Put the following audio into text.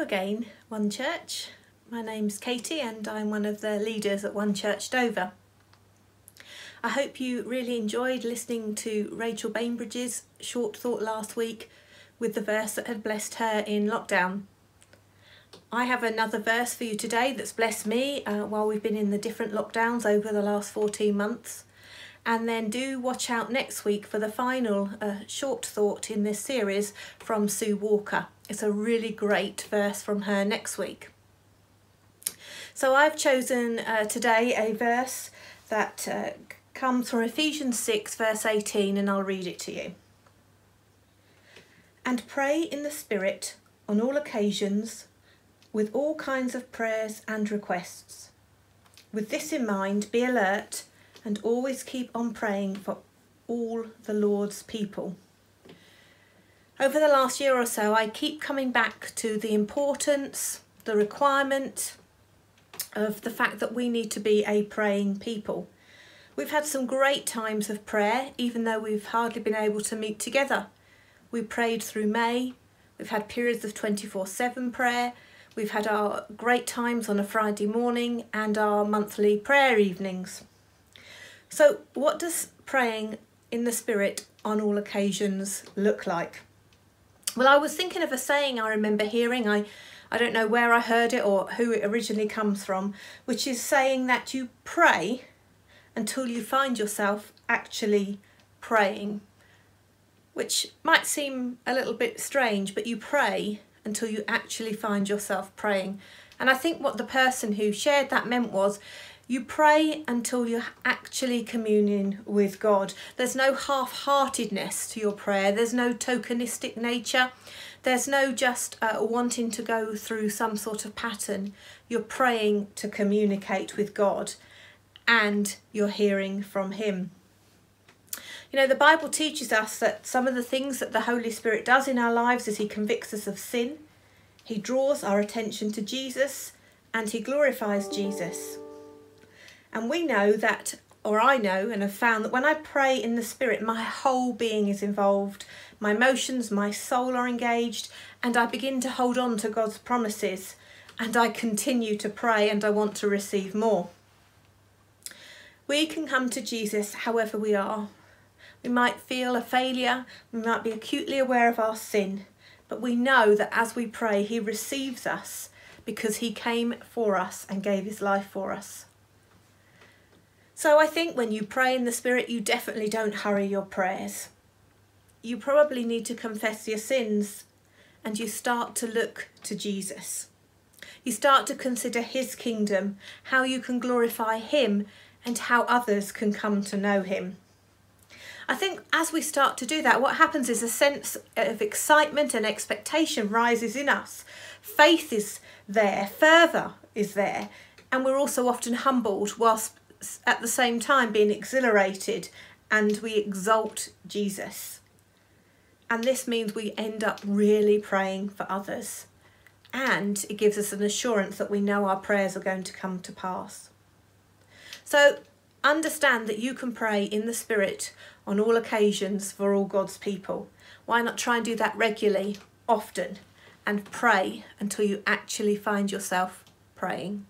again, One Church. My name's Katie and I'm one of the leaders at One Church Dover. I hope you really enjoyed listening to Rachel Bainbridge's short thought last week with the verse that had blessed her in lockdown. I have another verse for you today that's blessed me uh, while we've been in the different lockdowns over the last 14 months. And then do watch out next week for the final uh, short thought in this series from Sue Walker. It's a really great verse from her next week. So I've chosen uh, today a verse that uh, comes from Ephesians 6 verse 18 and I'll read it to you. And pray in the Spirit on all occasions with all kinds of prayers and requests. With this in mind, be alert and always keep on praying for all the Lord's people. Over the last year or so, I keep coming back to the importance, the requirement of the fact that we need to be a praying people. We've had some great times of prayer, even though we've hardly been able to meet together. We prayed through May, we've had periods of 24 7 prayer, we've had our great times on a Friday morning, and our monthly prayer evenings. So, what does praying in the Spirit on all occasions look like? Well, I was thinking of a saying I remember hearing. I, I don't know where I heard it or who it originally comes from, which is saying that you pray until you find yourself actually praying, which might seem a little bit strange, but you pray until you actually find yourself praying. And I think what the person who shared that meant was you pray until you're actually communing with God. There's no half heartedness to your prayer, there's no tokenistic nature, there's no just uh, wanting to go through some sort of pattern. You're praying to communicate with God and you're hearing from Him. You know, the Bible teaches us that some of the things that the Holy Spirit does in our lives is He convicts us of sin, He draws our attention to Jesus, and He glorifies Jesus. And we know that, or I know and have found that when I pray in the Spirit, my whole being is involved. My emotions, my soul are engaged, and I begin to hold on to God's promises. And I continue to pray and I want to receive more. We can come to Jesus however we are. We might feel a failure, we might be acutely aware of our sin, but we know that as we pray, He receives us because He came for us and gave His life for us. So I think when you pray in the Spirit, you definitely don't hurry your prayers. You probably need to confess your sins and you start to look to Jesus. You start to consider His kingdom, how you can glorify Him, and how others can come to know Him. I think as we start to do that, what happens is a sense of excitement and expectation rises in us. Faith is there, fervour is there, and we're also often humbled whilst at the same time being exhilarated and we exalt Jesus. And this means we end up really praying for others. And it gives us an assurance that we know our prayers are going to come to pass. So understand that you can pray in the Spirit on all occasions for all God's people. Why not try and do that regularly, often, and pray until you actually find yourself praying?